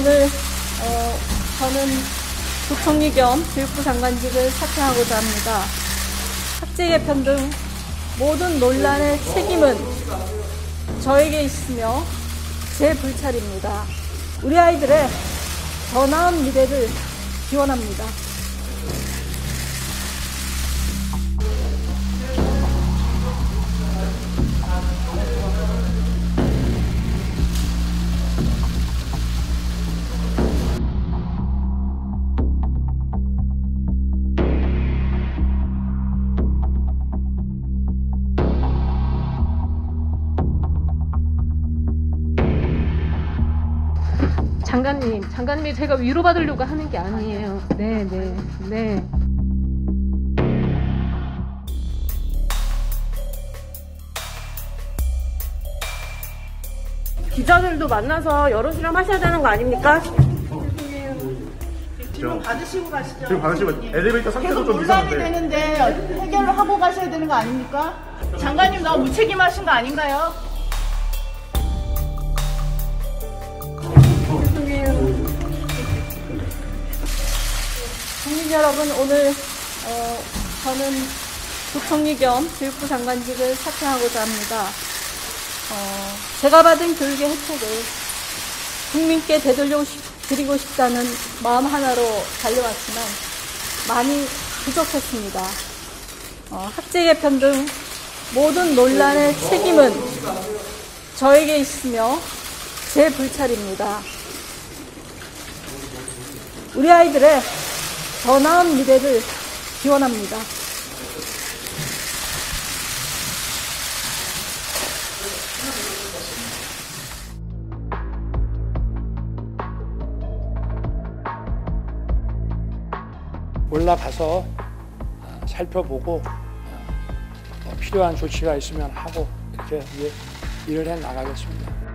오늘 어, 저는 부총리 겸 교육부 장관직을 사퇴하고자 합니다. 학제 개편 등 모든 논란의 책임은 저에게 있으며 제 불찰입니다. 우리 아이들의 더 나은 미래를 기원합니다. 장관님, 장관님이 제가 위로받으려고 하는 게 아니에요. 네, 네, 네. 기자들도 만나서 여론 수렴 하셔야 되는 거 아닙니까? 지금 받으시고 가시죠. 지금 받으시고 엘리베이터 상태도 계속 좀 논란이 이상한데 되는데 해결을 하고 가셔야 되는 거 아닙니까? 장관님 너무 무책임하신 거 아닌가요? 국민 여러분, 오늘 어, 저는 부총리 겸 교육부 장관직을 사퇴하고자 합니다. 어, 제가 받은 교육의 혜택을 국민께 되돌려 드리고 싶다는 마음 하나로 달려왔지만 많이 부족했습니다. 어, 학제 개편 등 모든 논란의 책임은 저에게 있으며 제 불찰입니다. 우리 아이들의 더 나은 미래를 기원합니다. 올라가서 어, 살펴보고 어, 어, 필요한 조치가 있으면 하고 이렇게 일을 해 나가겠습니다.